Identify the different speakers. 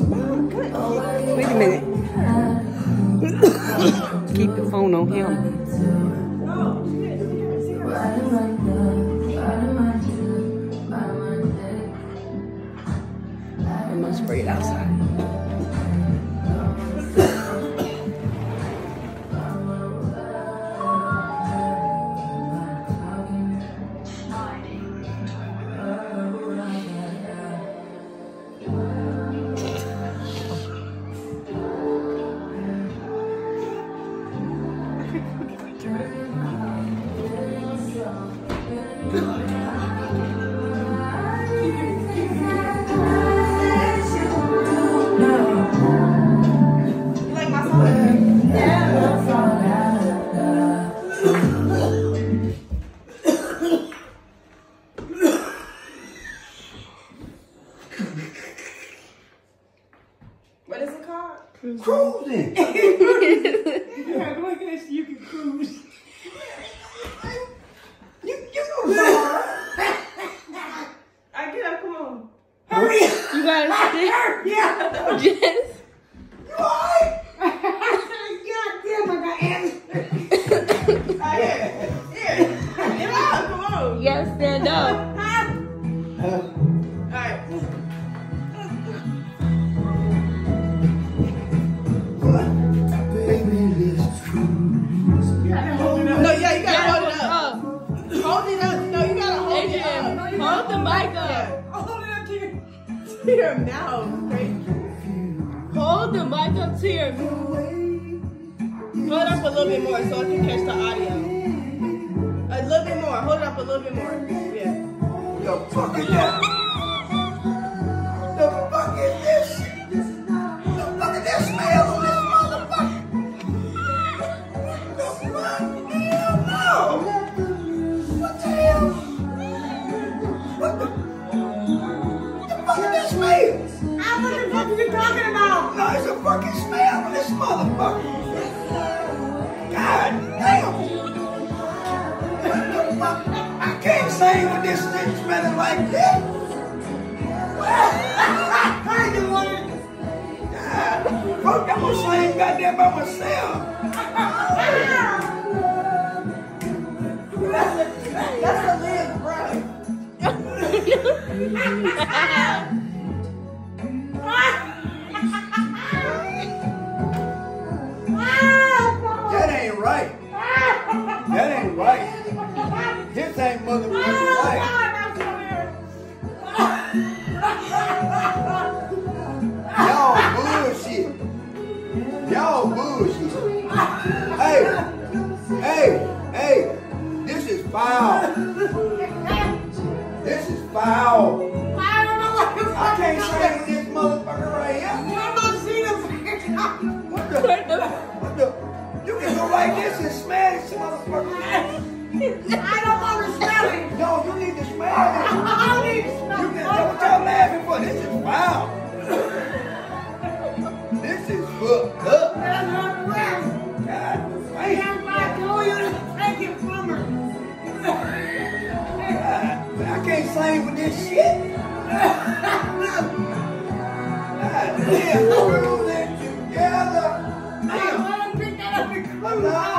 Speaker 1: Wait a minute. Keep the phone on him. Spray it outside.
Speaker 2: Like my song? What is it called?
Speaker 3: Cruising.
Speaker 2: Yeah, go ahead, you can cruise.
Speaker 3: You, you know something.
Speaker 2: I get up, come on.
Speaker 3: Hurry up.
Speaker 1: Gotta stick.
Speaker 3: Yeah.
Speaker 1: Yes.
Speaker 3: You alright? God damn, I got ants.
Speaker 2: I get Here, get up, come on.
Speaker 1: Yes, stand up.
Speaker 2: To your mouth. Crazy.
Speaker 1: Hold the mic up to your
Speaker 2: mouth. Hold up a little bit more so I can catch the audio. A little bit more. Hold it up a little bit more. Yeah.
Speaker 3: The fuck is
Speaker 2: are you talking about?
Speaker 3: No, it's a fucking smell on this motherfucker. God damn. What the fuck? I can't sing with this thing smelling like that. I just wanted God, fuck, I'm gonna sing goddamn by myself.
Speaker 2: That's a, that's a live breath.
Speaker 3: This is foul. I can't with this motherfucker right here. What the, what the, you can go like this and smell this motherfucker. I don't want to smell it. No, you need to smell it. Can't with this shit. Damn, cruise it together. Damn. No, I can't cruise this shit here. Can't